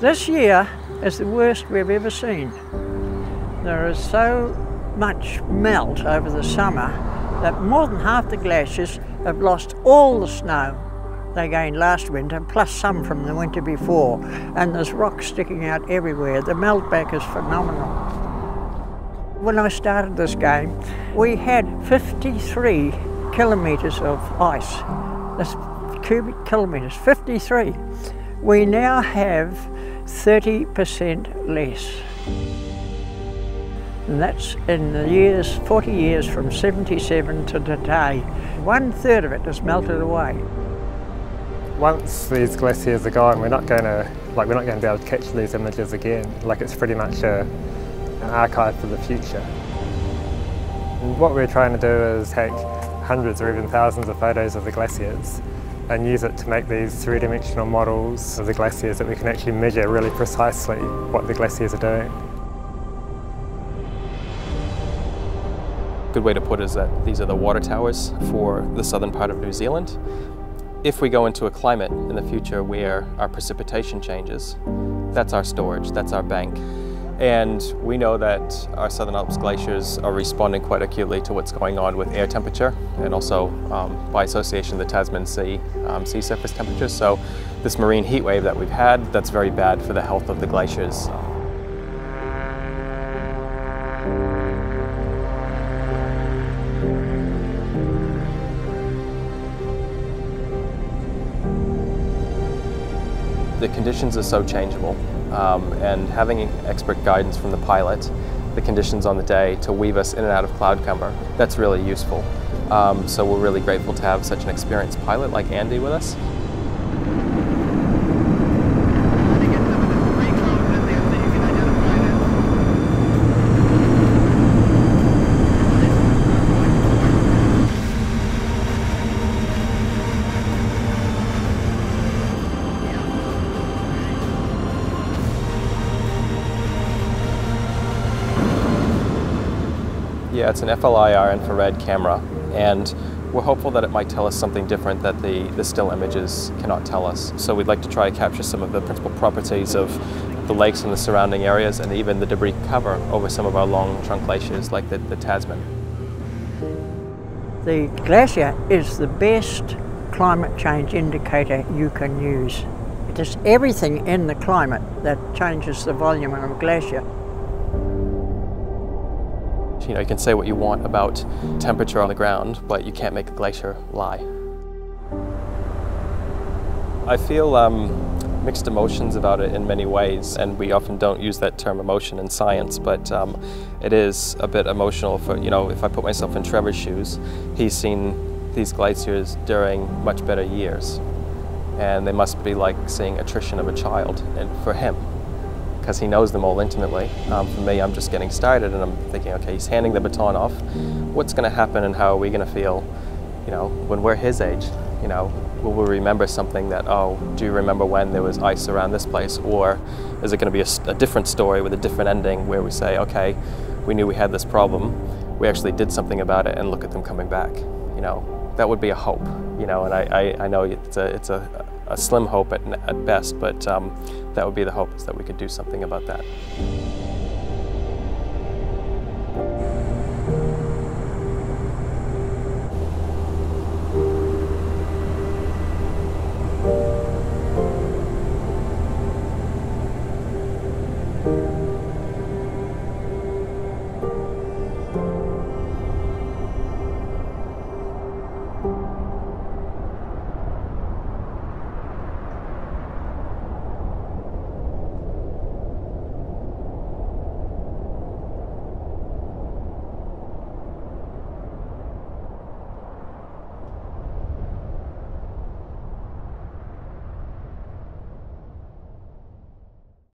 This year is the worst we've ever seen. There is so much melt over the summer that more than half the glaciers have lost all the snow they gained last winter, plus some from the winter before, and there's rocks sticking out everywhere. The meltback is phenomenal. When I started this game, we had 53 kilometres of ice. That's cubic kilometres, 53. We now have 30% less. And that's in the years, 40 years from 77 to today. One third of it has melted away. Once these glaciers are gone, we're not going to, like, we're not going to be able to catch these images again. Like, it's pretty much a, an archive for the future. What we're trying to do is take hundreds or even thousands of photos of the glaciers and use it to make these three-dimensional models of the glaciers that we can actually measure really precisely what the glaciers are doing. Good way to put it is that these are the water towers for the southern part of New Zealand. If we go into a climate in the future where our precipitation changes, that's our storage, that's our bank. And we know that our Southern Alps glaciers are responding quite acutely to what's going on with air temperature and also um, by association the Tasman Sea um, sea surface temperature. So this marine heat wave that we've had, that's very bad for the health of the glaciers. The conditions are so changeable um, and having expert guidance from the pilot, the conditions on the day to weave us in and out of cloud cover, that's really useful. Um, so we're really grateful to have such an experienced pilot like Andy with us. Yeah, it's an FLIR infrared camera, and we're hopeful that it might tell us something different that the, the still images cannot tell us. So we'd like to try to capture some of the principal properties of the lakes and the surrounding areas and even the debris cover over some of our long trunk glaciers like the, the Tasman. The glacier is the best climate change indicator you can use. It is everything in the climate that changes the volume of a glacier. You know, you can say what you want about temperature on the ground, but you can't make a glacier lie. I feel um, mixed emotions about it in many ways, and we often don't use that term emotion in science, but um, it is a bit emotional for, you know, if I put myself in Trevor's shoes, he's seen these glaciers during much better years, and they must be like seeing attrition of a child, and for him, because he knows them all intimately. Um, for me, I'm just getting started and I'm thinking, okay, he's handing the baton off. What's going to happen and how are we going to feel, you know, when we're his age? You know, will we remember something that, oh, do you remember when there was ice around this place? Or is it going to be a, a different story with a different ending where we say, okay, we knew we had this problem, we actually did something about it and look at them coming back. You know, that would be a hope, you know, and I, I, I know it's a, it's a, a slim hope at, at best, but um, that would be the hope is that we could do something about that.